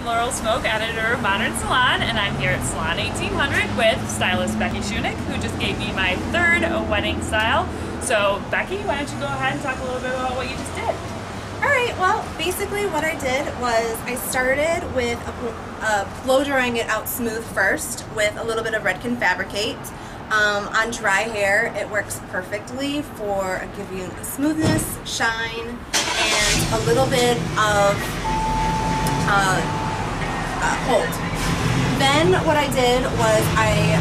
I'm Laurel Smoke, editor of Modern Salon, and I'm here at Salon 1800 with stylist Becci Shunick, who just gave me my third wedding style. So, Becci, why don't you go ahead and talk a little bit about what you just did? All right, well, basically what I did was I started with a, blow drying it out smooth first with a little bit of Redken Fabricate. Um, on dry hair, it works perfectly for giving smoothness, shine, and a little bit of uh, uh, hold. Then what I did was I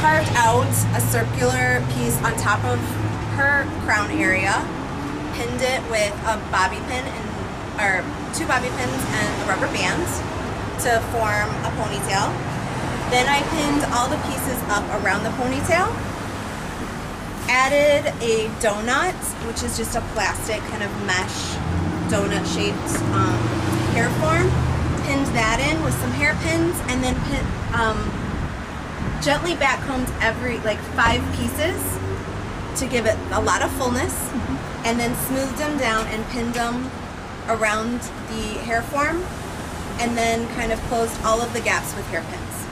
carved out a circular piece on top of her crown area, pinned it with a bobby pin and or two bobby pins and a rubber band to form a ponytail. Then I pinned all the pieces up around the ponytail. Added a donut, which is just a plastic kind of mesh donut shaped um, hair form. Pinned that in with some hairpins and then pin, um, gently backcombed every like five pieces to give it a lot of fullness mm-hmm. and then smoothed them down and pinned them around the hair form and then kind of closed all of the gaps with hairpins.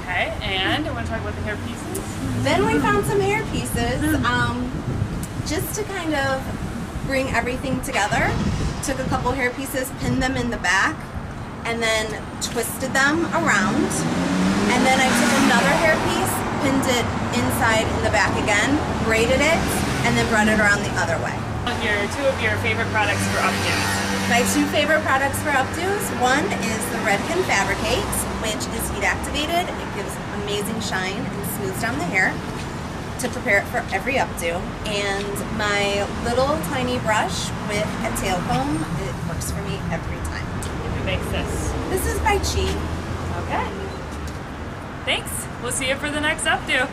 Okay, and I want to talk about the hair pieces. Then we found some hair pieces mm-hmm. um, just to kind of bring everything together. Took a couple hair pieces, pinned them in the back, and then twisted them around. And then I took another hair piece, pinned it inside in the back again, braided it, and then brought it around the other way. Your two of your favorite products for updos. My two favorite products for updos, one is the Redken Fabricate, which is heat activated. It gives amazing shine and smooths down the hair to prepare it for every updo. And my little tiny brush with a tail comb, it works for me every time. Makes this? This is by Chi. Okay. Thanks. We'll see you for the next updo.